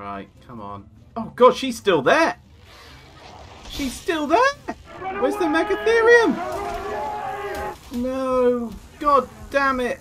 Right, come on. Oh god, she's still there! She's still there! Where's the Megatherium? No! God damn it!